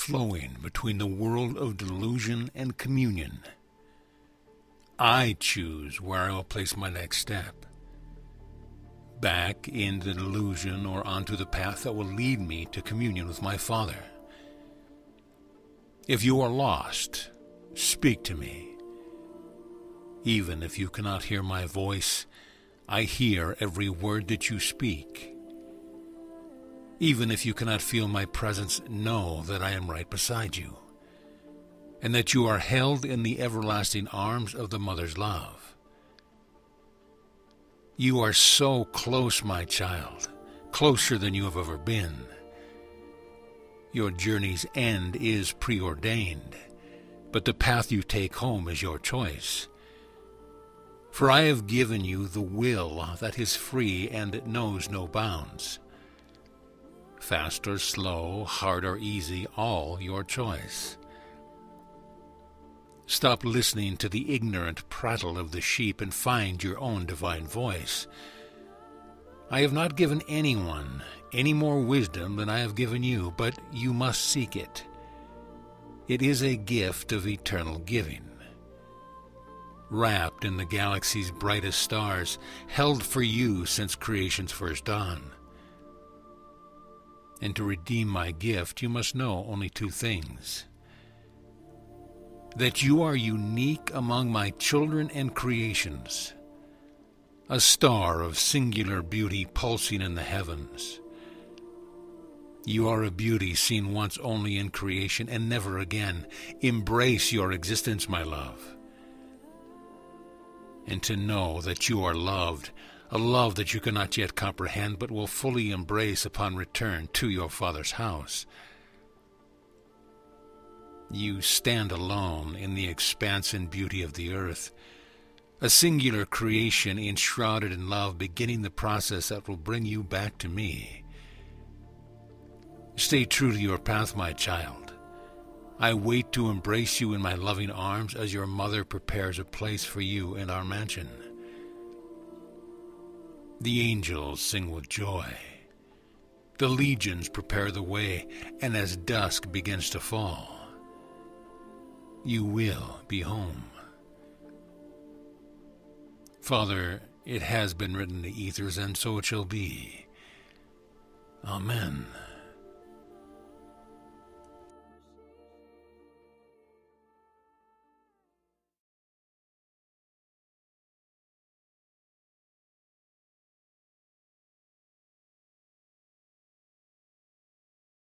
flowing between the world of delusion and communion. I choose where I will place my next step. Back in the delusion or onto the path that will lead me to communion with my Father. If you are lost, speak to me. Even if you cannot hear my voice, I hear every word that you speak. Even if you cannot feel my presence, know that I am right beside you, and that you are held in the everlasting arms of the mother's love. You are so close, my child, closer than you have ever been. Your journey's end is preordained, but the path you take home is your choice. For I have given you the will that is free and knows no bounds. Fast or slow, hard or easy, all your choice. Stop listening to the ignorant prattle of the sheep and find your own divine voice. I have not given anyone any more wisdom than I have given you, but you must seek it. It is a gift of eternal giving. Wrapped in the galaxy's brightest stars, held for you since creation's first dawn. And to redeem my gift, you must know only two things that you are unique among my children and creations, a star of singular beauty pulsing in the heavens. You are a beauty seen once only in creation and never again. Embrace your existence, my love. And to know that you are loved, a love that you cannot yet comprehend but will fully embrace upon return to your Father's house. You stand alone in the expanse and beauty of the earth, a singular creation enshrouded in love, beginning the process that will bring you back to me. Stay true to your path, my child. I wait to embrace you in my loving arms as your mother prepares a place for you in our mansion. The angels sing with joy. The legions prepare the way, and as dusk begins to fall, you will be home. Father, it has been written in the ethers, and so it shall be. Amen.